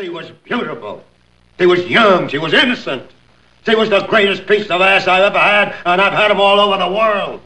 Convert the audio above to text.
She was beautiful. She was young. She was innocent. She was the greatest piece of ass I've ever had, and I've had them all over the world.